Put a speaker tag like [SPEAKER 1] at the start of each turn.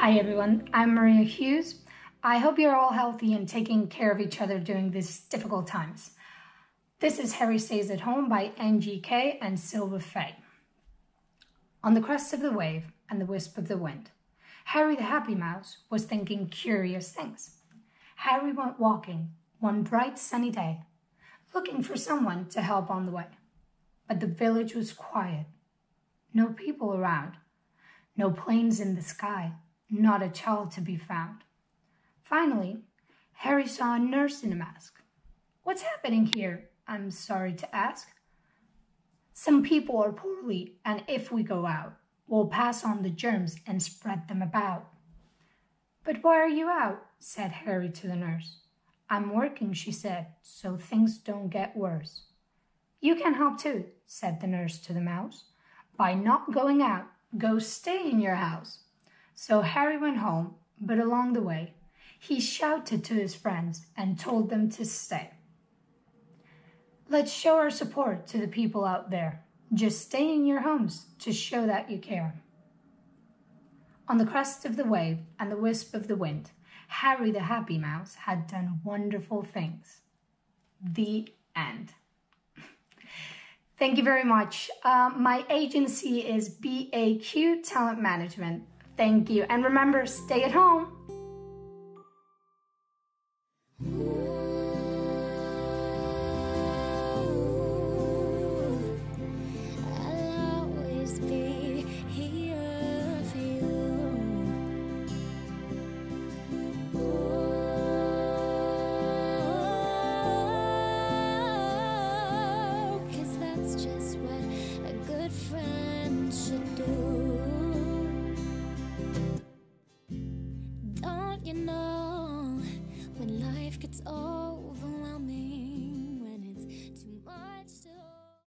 [SPEAKER 1] Hi everyone, I'm Maria Hughes. I hope you're all healthy and taking care of each other during these difficult times. This is Harry Stays at Home by NGK and Silver Faye. On the crest of the wave and the wisp of the wind, Harry the Happy Mouse was thinking curious things. Harry went walking one bright sunny day, looking for someone to help on the way. But the village was quiet, no people around, no planes in the sky not a child to be found. Finally, Harry saw a nurse in a mask. What's happening here? I'm sorry to ask. Some people are poorly, and if we go out, we'll pass on the germs and spread them about. But why are you out? said Harry to the nurse. I'm working, she said, so things don't get worse. You can help too, said the nurse to the mouse. By not going out, go stay in your house. So Harry went home, but along the way, he shouted to his friends and told them to stay. Let's show our support to the people out there. Just stay in your homes to show that you care. On the crest of the wave and the wisp of the wind, Harry the Happy Mouse had done wonderful things. The end. Thank you very much. Uh, my agency is BAQ Talent Management. Thank you. And remember, stay at home.
[SPEAKER 2] You know when life gets old